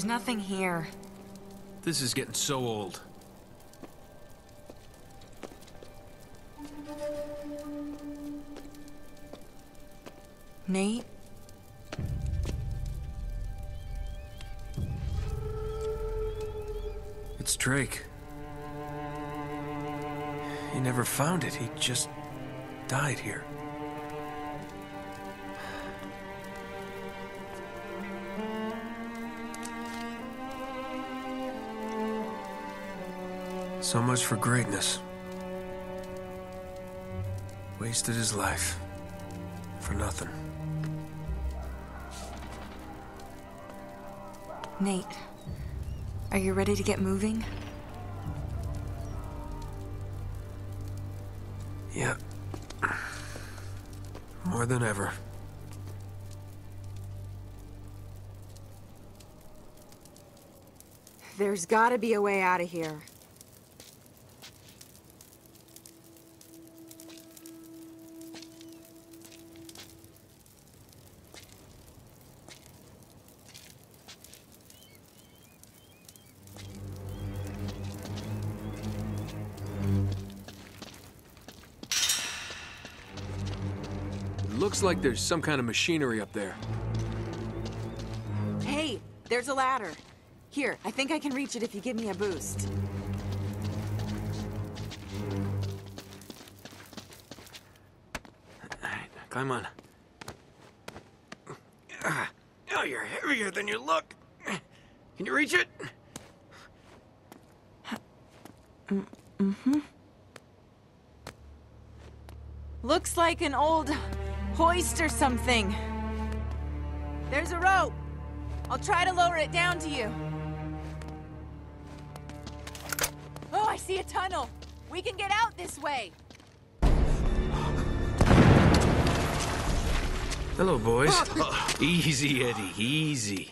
There's nothing here. This is getting so old. Nate? It's Drake. He never found it. He just died here. So much for greatness. Wasted his life. For nothing. Nate, are you ready to get moving? Yeah. More than ever. There's gotta be a way out of here. Looks like there's some kind of machinery up there. Hey, there's a ladder. Here, I think I can reach it if you give me a boost. Alright, climb on. Ah, Oh, you're heavier than you look. Can you reach it? Mm-hmm. Looks like an old hoist or something. There's a rope. I'll try to lower it down to you. Oh, I see a tunnel. We can get out this way. Hello, boys. easy, Eddie, easy.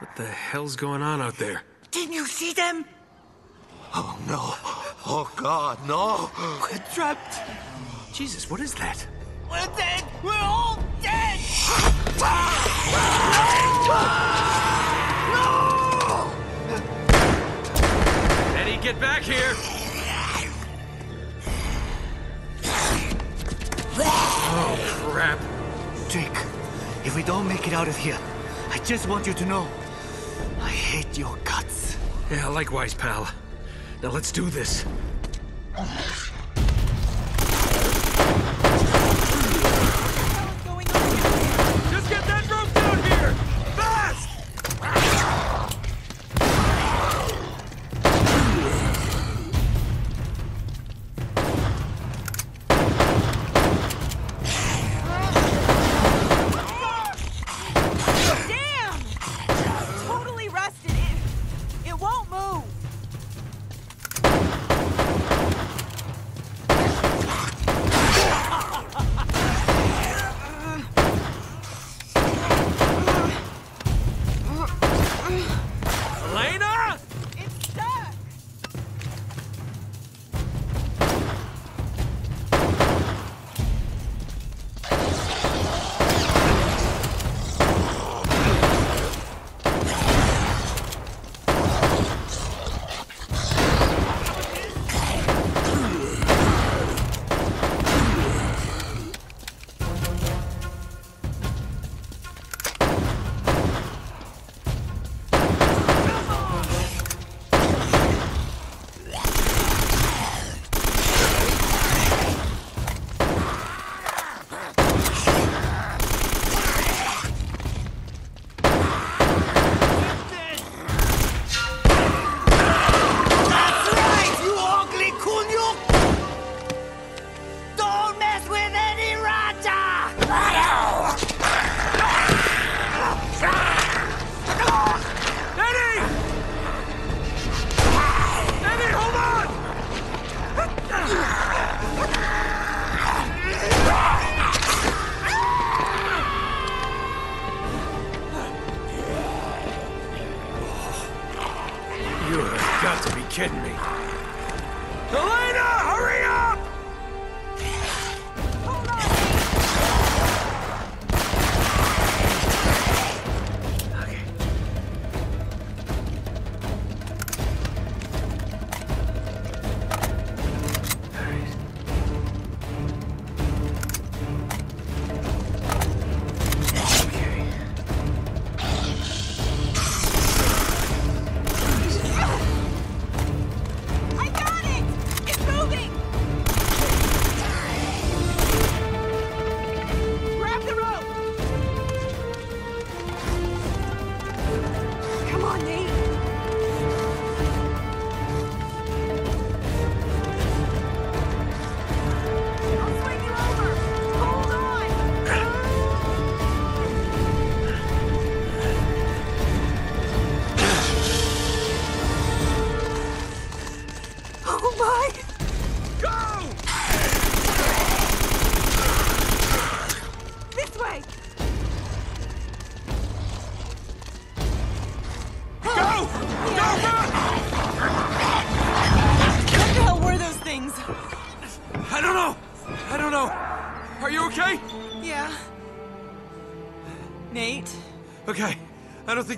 What the hell's going on out there? Didn't you see them? Oh no. Oh god, no. We're trapped. Jesus, what is that? We're dead. We're all dead. Eddie, get back here! Oh, crap. Drake, if we don't make it out of here, I just want you to know I hate your guts. Yeah, likewise, pal. Now let's do this. Kidding me. Elena,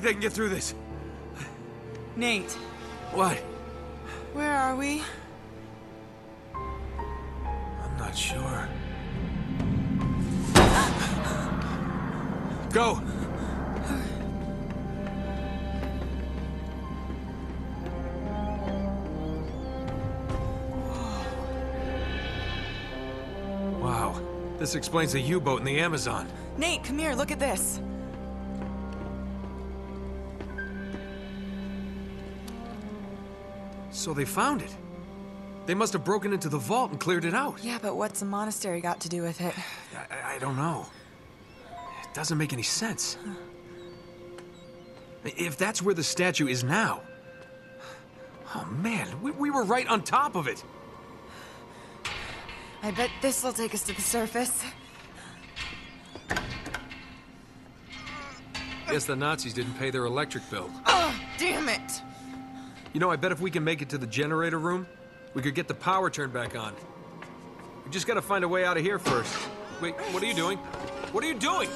they can get through this. Nate, What? where are we? I'm not sure. Go! Wow. This explains the U-boat in the Amazon. Nate, come here, look at this. So they found it. They must have broken into the vault and cleared it out. Yeah, but what's a monastery got to do with it? I, I don't know. It doesn't make any sense. If that's where the statue is now. Oh man, we, we were right on top of it. I bet this will take us to the surface. Guess the Nazis didn't pay their electric bill. Oh, damn it! You know, I bet if we can make it to the generator room, we could get the power turned back on. We just gotta find a way out of here first. Wait, what are you doing? What are you doing?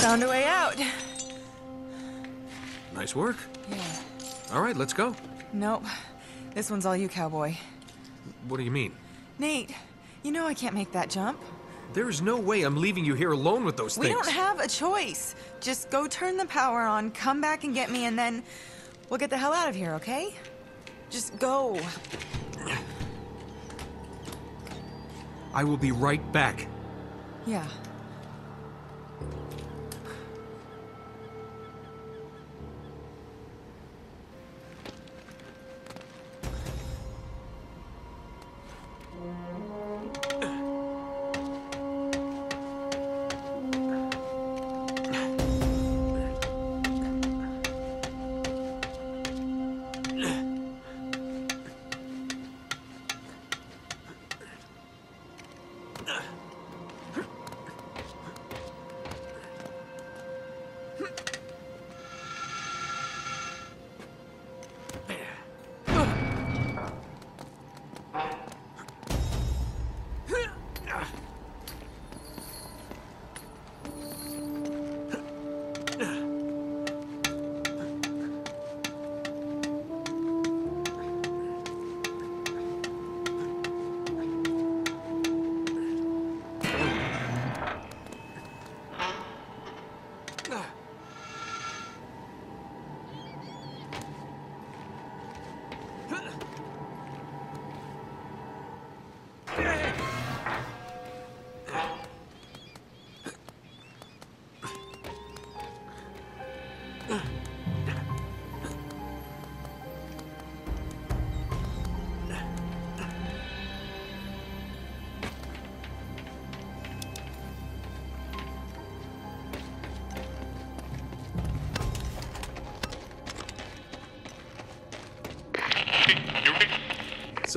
Found a way out. Nice work. Yeah. All right, let's go. Nope. This one's all you, cowboy. What do you mean? Nate, you know I can't make that jump. There is no way I'm leaving you here alone with those We things. We don't have a choice. Just go turn the power on, come back and get me, and then we'll get the hell out of here, okay? Just go. I will be right back. Yeah.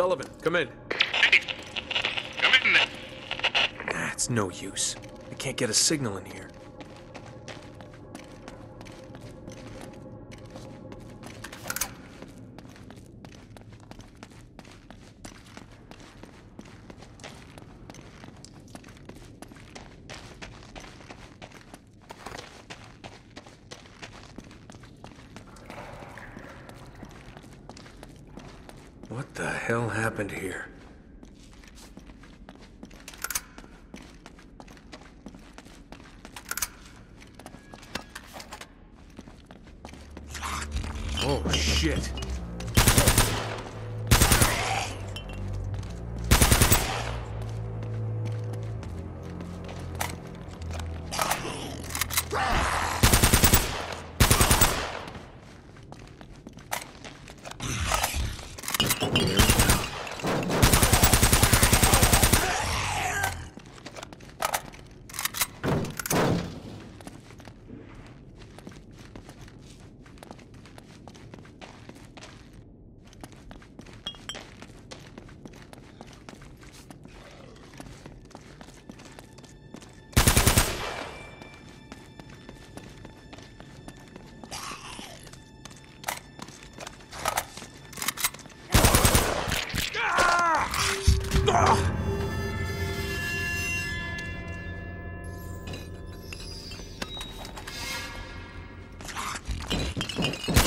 Sullivan, come in. Come in there. It's no use. I can't get a signal in here. Okay.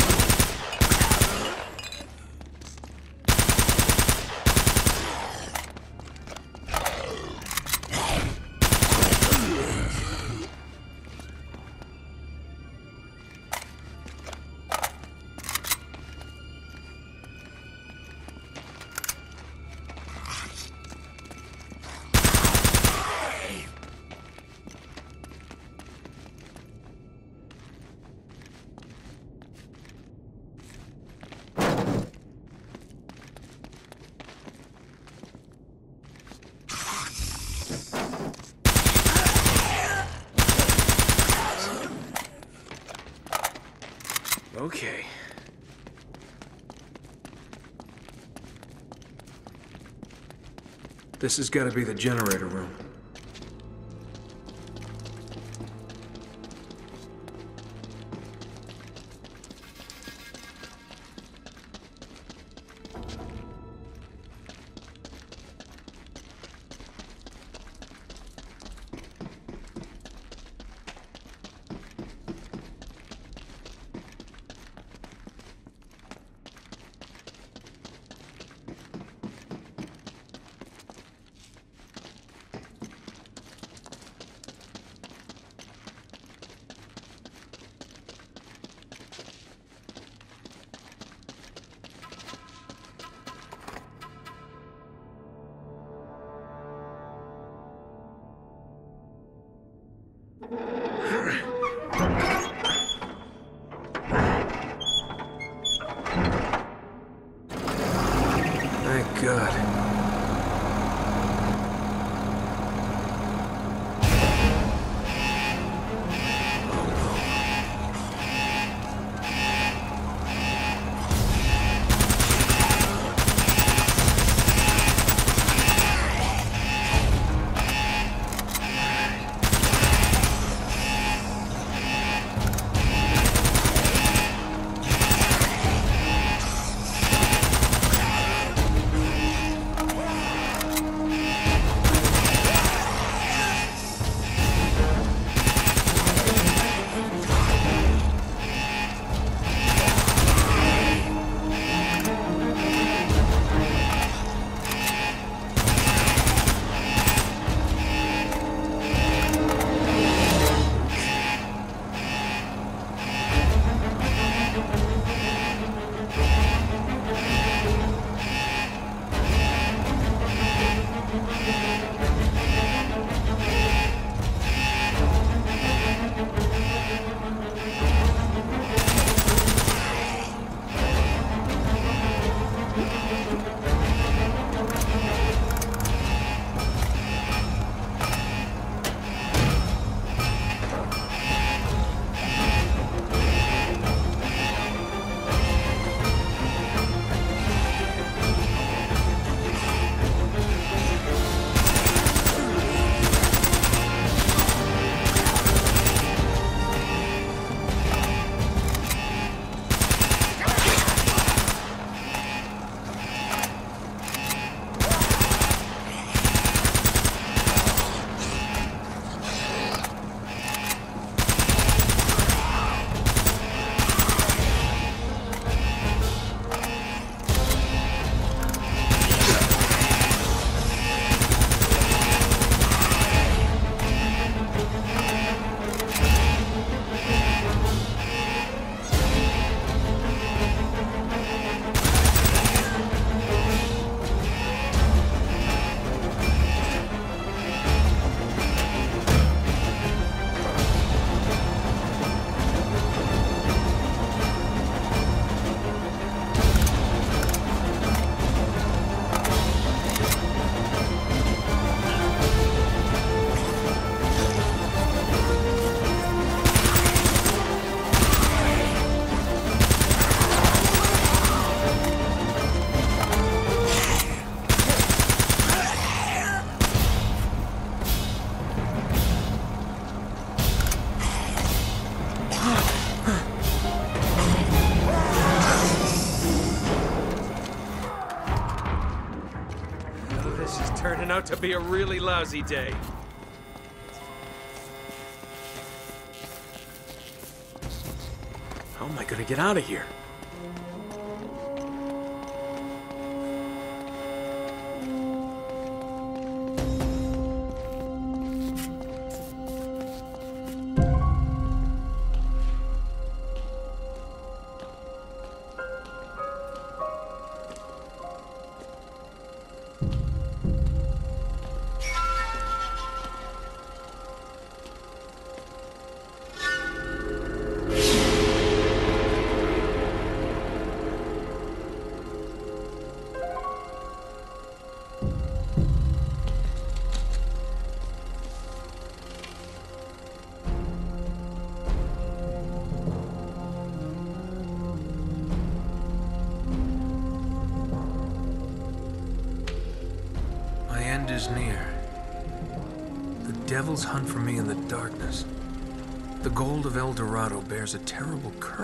This has got to be the generator room. Thank God. To be a really lousy day. How am I gonna get out of here?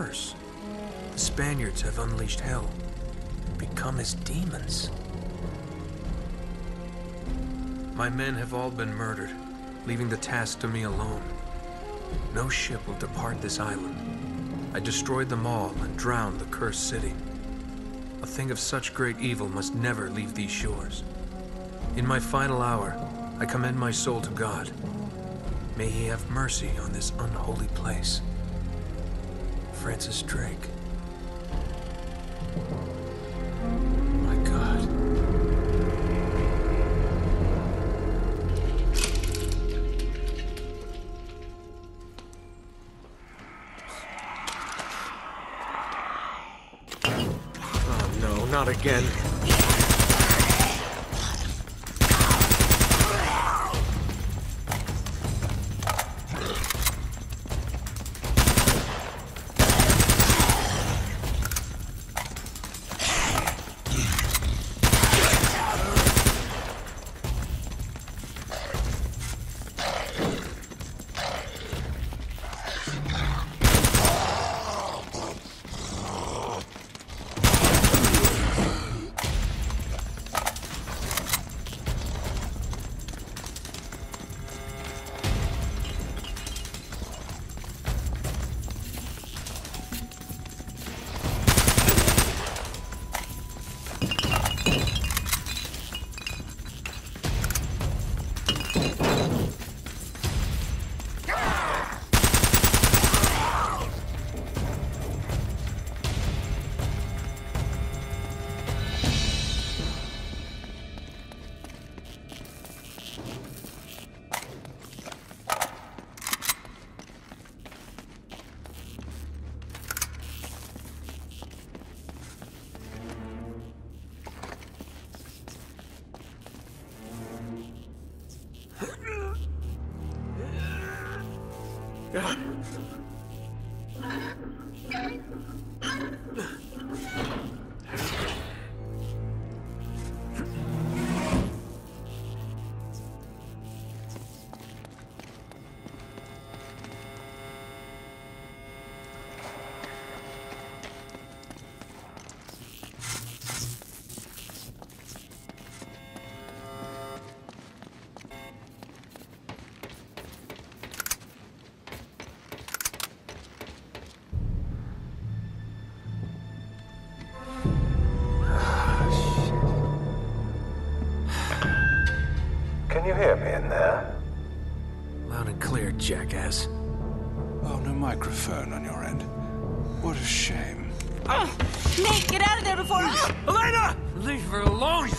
Curse. The Spaniards have unleashed hell, become as demons. My men have all been murdered, leaving the task to me alone. No ship will depart this island. I destroyed them all and drowned the cursed city. A thing of such great evil must never leave these shores. In my final hour, I commend my soul to God. May he have mercy on this unholy place. Francis Drake. My God. Oh no, not again. Can you hear me in there? Loud and clear, jackass. Oh, no microphone on your end. What a shame. Nate, get out of there before. Ah! Elena! Leave her alone!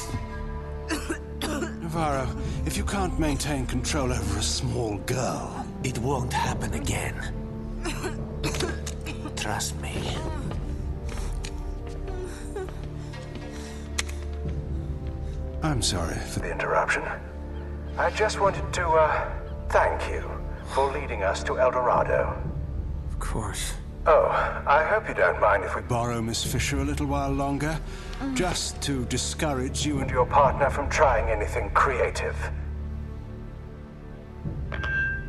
Navarro, if you can't maintain control over a small girl, It won't happen again. Trust me. I'm sorry for The interruption. I just wanted to, uh, thank you for leading us to El Dorado. Of course. Oh, I hope you don't mind if we borrow Miss Fisher a little while longer, just to discourage you and and your partner from trying anything creative.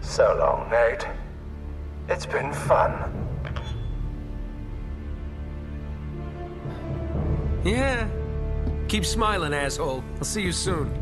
So long, Nate. It's been fun. Yeah. Keep smiling, asshole. I'll see you soon.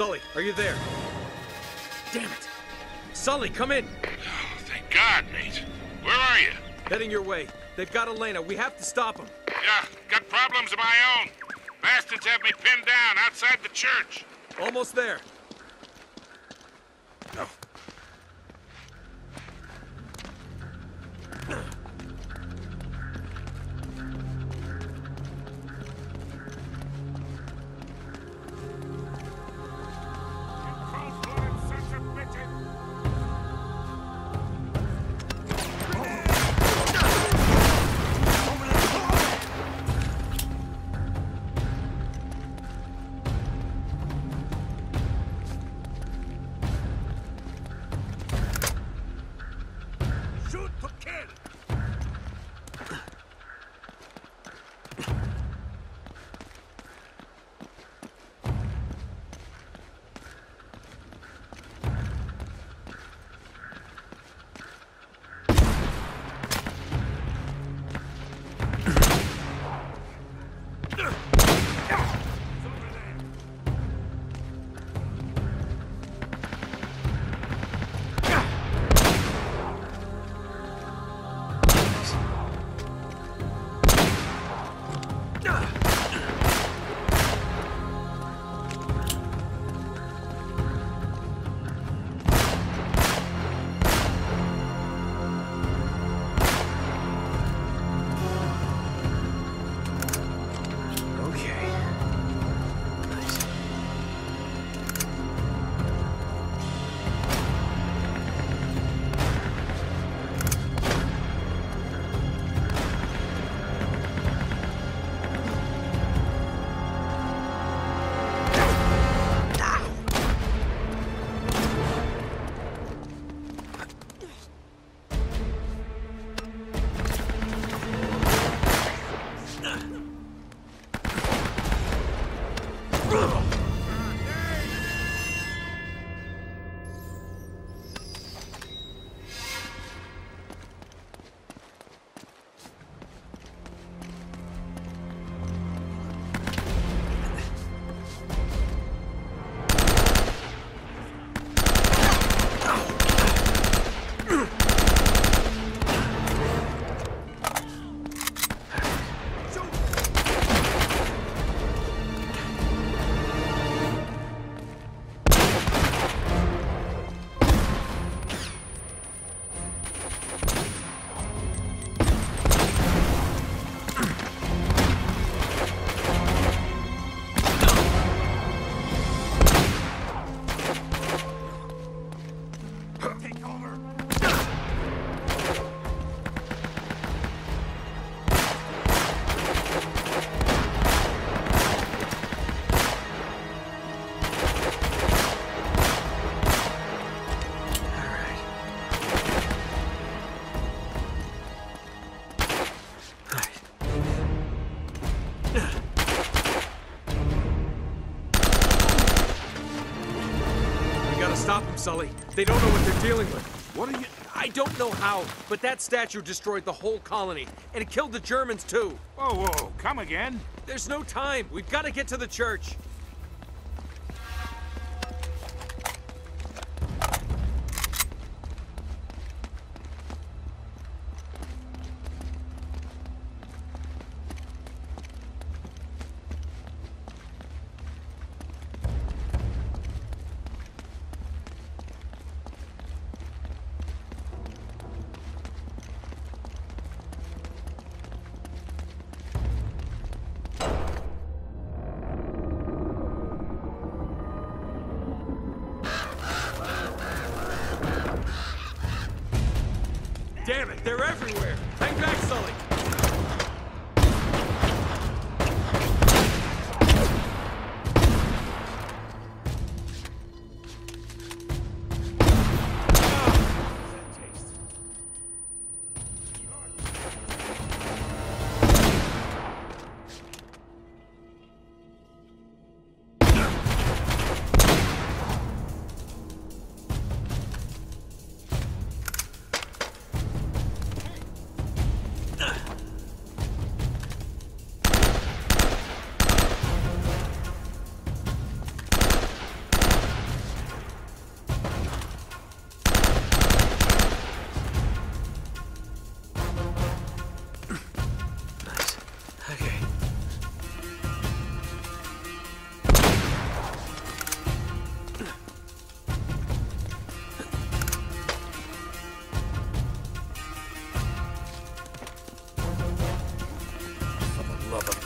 Sully, are you there? Damn it! Sully, come in! Oh, thank God, Nate. Where are you? Heading your way. They've got Elena. We have to stop them. Yeah, got problems of my own. Bastards have me pinned down outside the church. Almost there. Sully. They don't know what they're dealing with. What are you... I don't know how, but that statue destroyed the whole colony, and it killed the Germans too. Whoa, whoa, come again? There's no time. We've got to get to the church.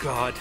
God.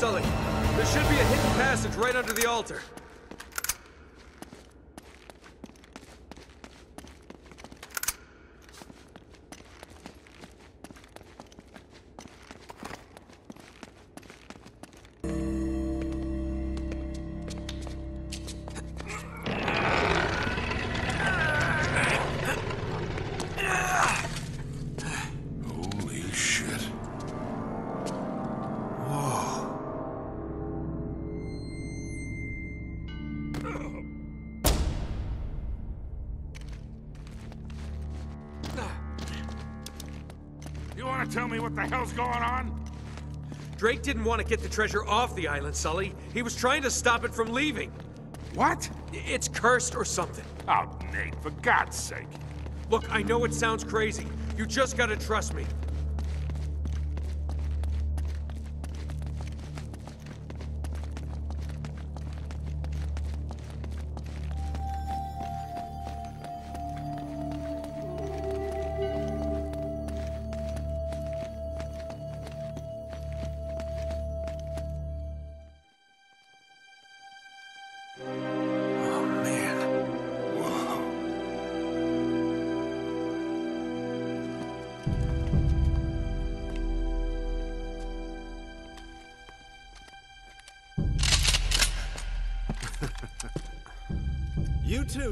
Sully. There should be a hidden passage right under the altar. Going on? Drake didn't want to get the treasure off the island, Sully. He was trying to stop it from leaving. What? It's cursed or something. Oh, Nate, for God's sake. Look, I know it sounds crazy. You just gotta trust me.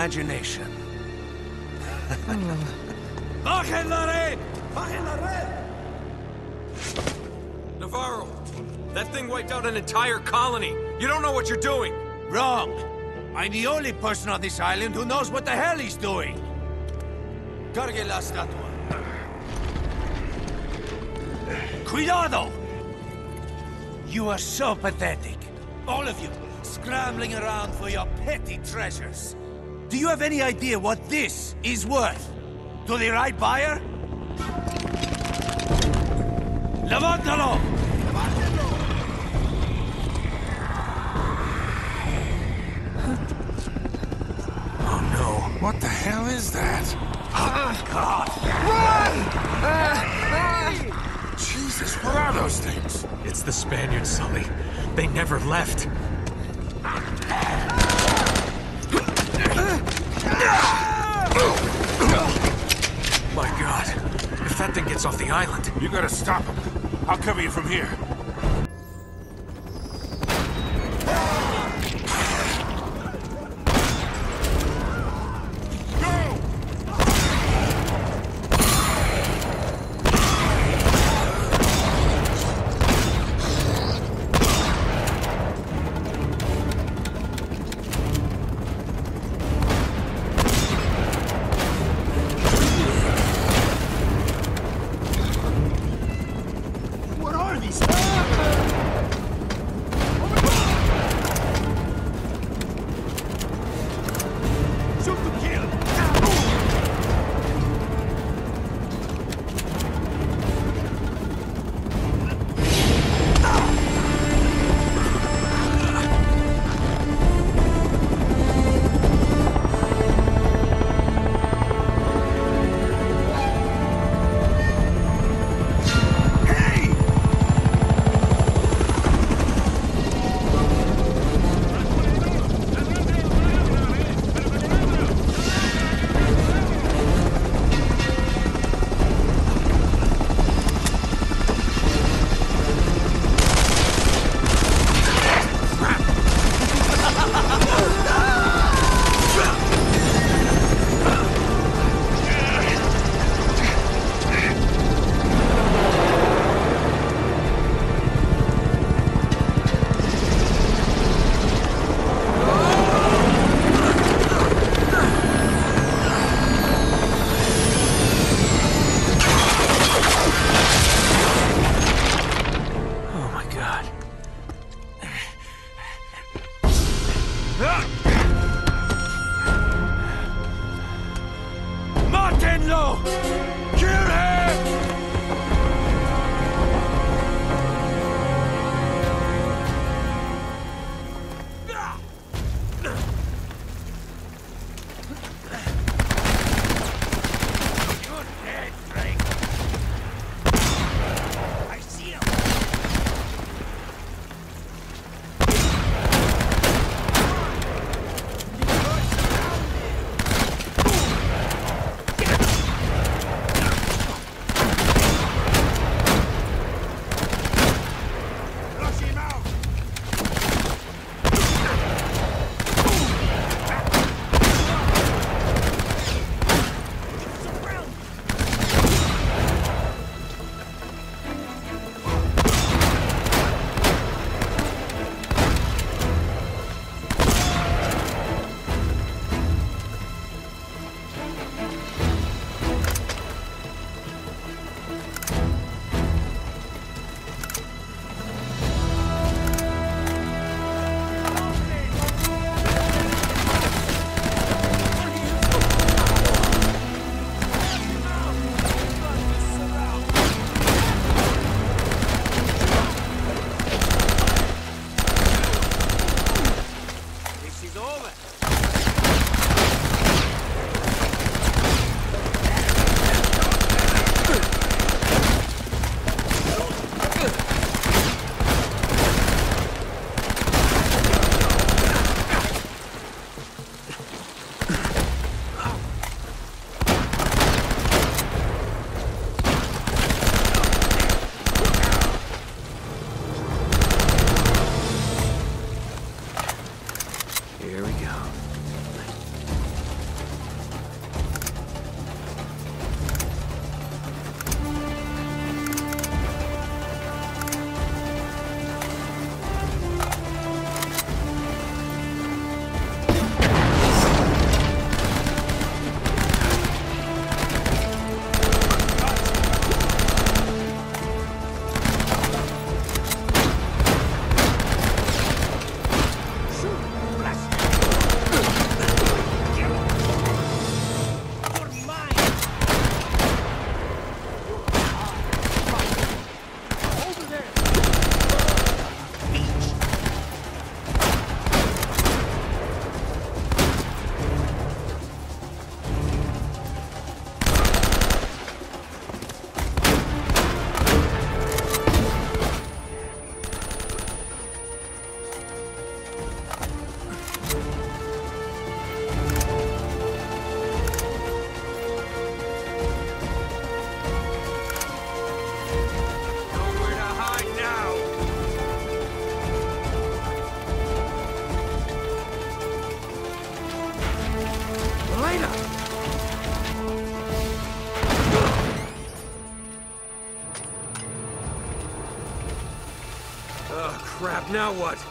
Imagination. Bajen la red! Bajen la red! Navarro, that thing wiped out an entire colony. You don't know what you're doing. Wrong. I'm the only person on this island who knows what the hell he's doing. Cargue la estatua. Cuidado! You are so pathetic. All of you, scrambling around for your petty treasures. Do you have any idea what this is worth? To the right buyer? Levántalo! Oh no. What the hell is that? Ah, God! Run! Jesus, what are those things? It's the Spaniards, Sully. They never left. My God. If that thing gets off the island, You gotta stop him. I'll cover you from here. Now what?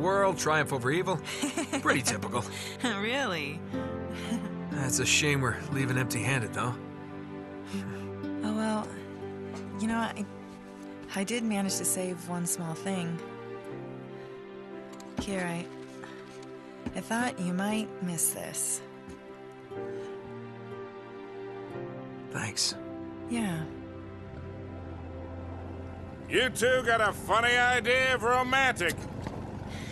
World, triumph over evil. Pretty typical. really? It's a shame we're leaving empty-handed, though. Oh, well, you know, I, I did manage to save one small thing. Here, I, I thought you might miss this. Thanks. Yeah. You two got a funny idea of romantic.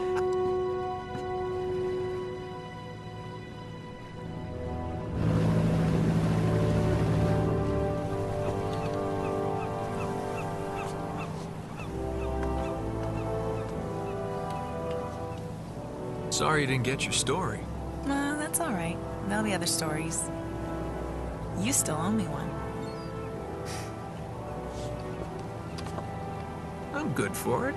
Sorry you didn't get your story. Well, that's all right. There'll be other stories. You still owe me one. I'm good for it.